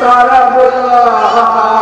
طلب الله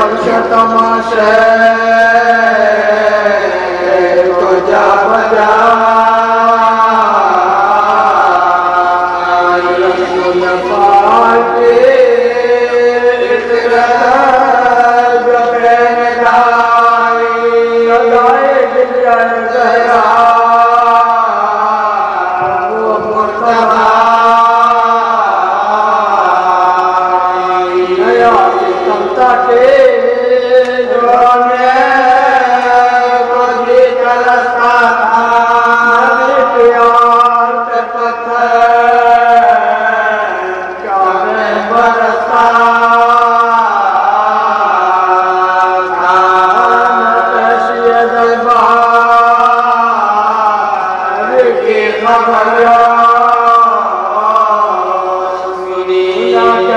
तम पुताया कवा के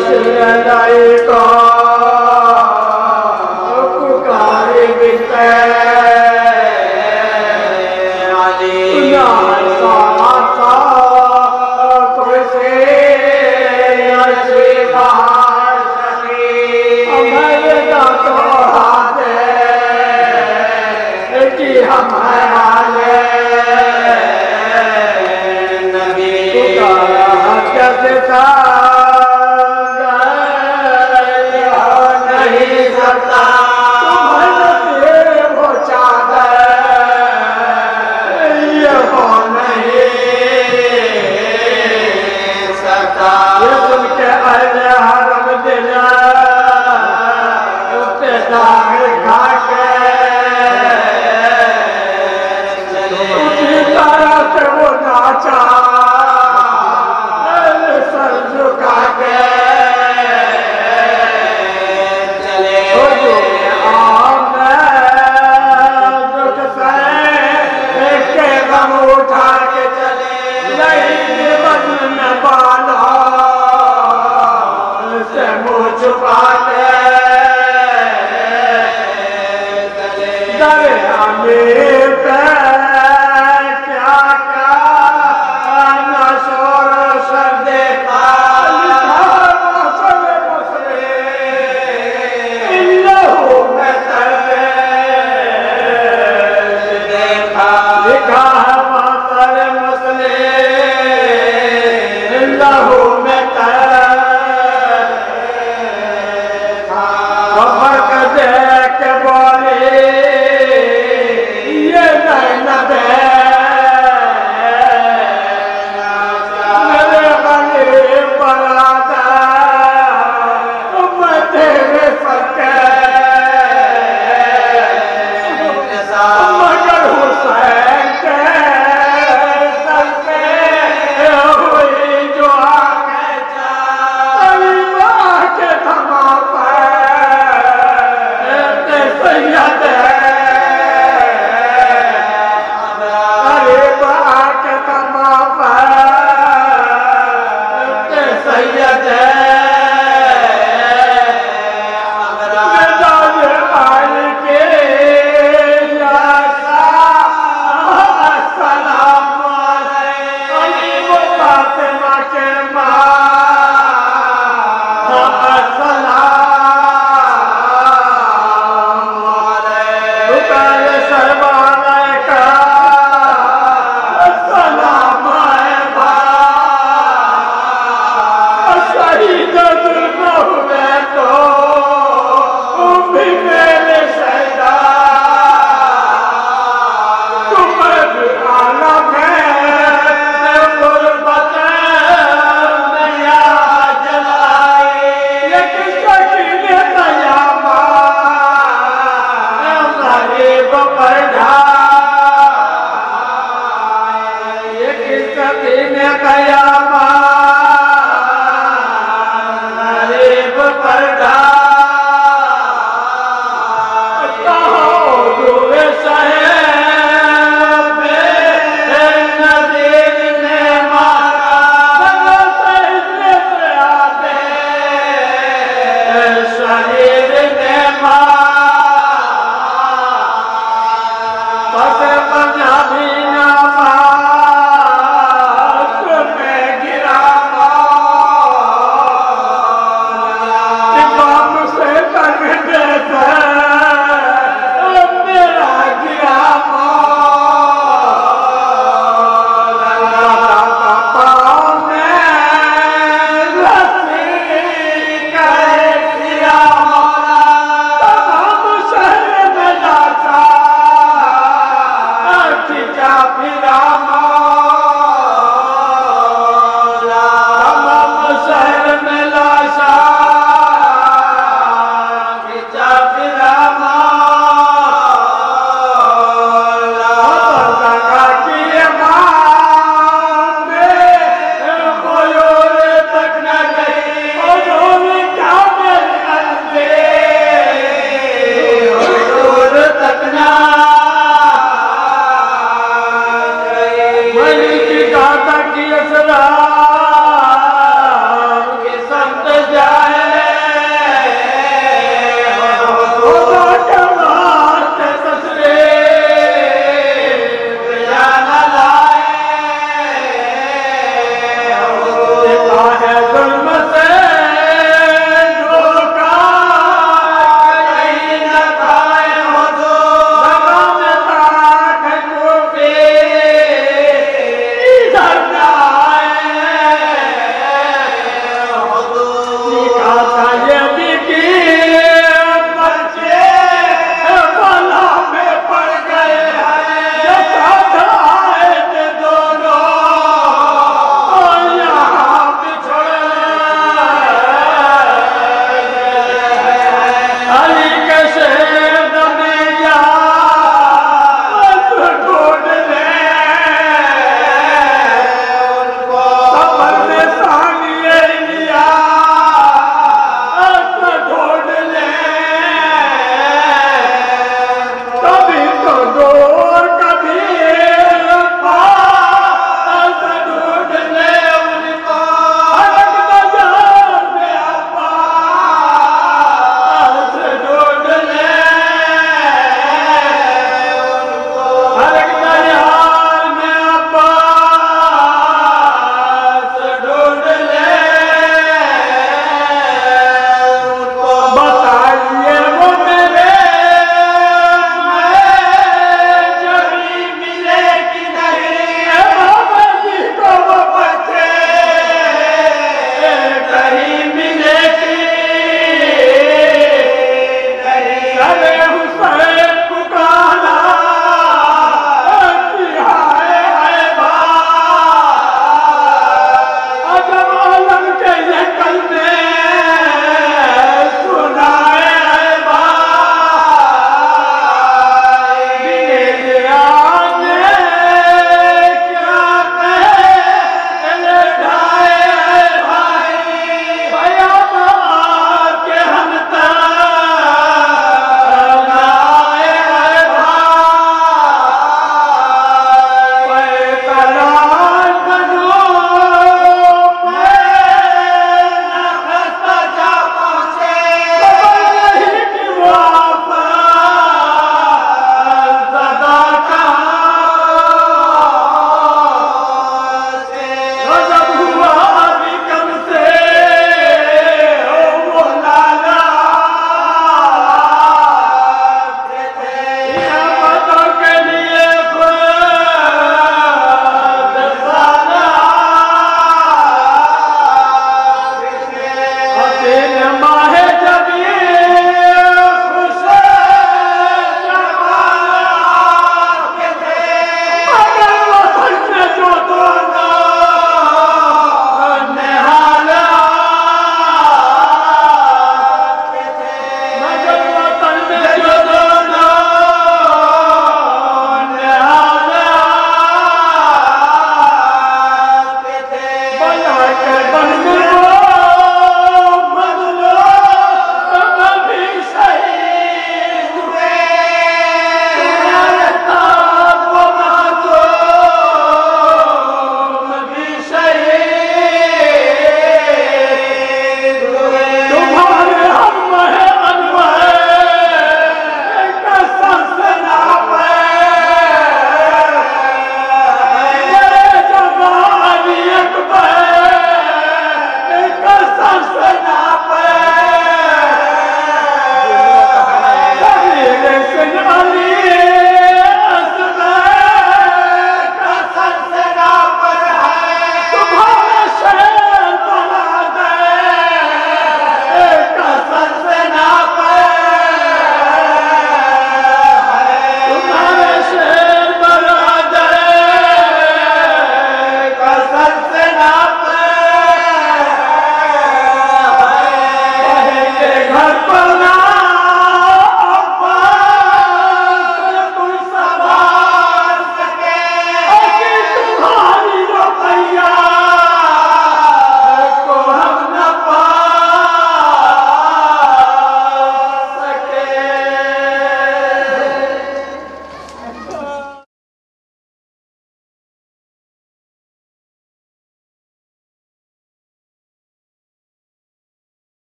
सदाए का